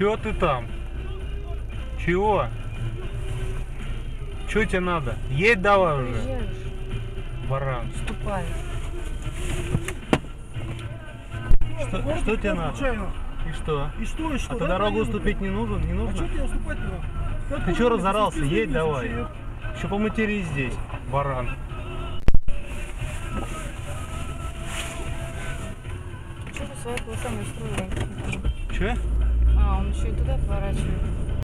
Чё ты там? Чего? Чё тебе надо? Едь давай уже, баран. ступаешь. Что, что тебе надо? Случайно. И что? И что, и что? А ты Дай дорогу уступить не нужен? Не А что нужно? тебе уступать-то? Ты ты чё разорался? Ты Едь давай. Еще поматерись здесь, баран. Что вы свои полосами устроили? Че? А, он еще и туда поворачивает.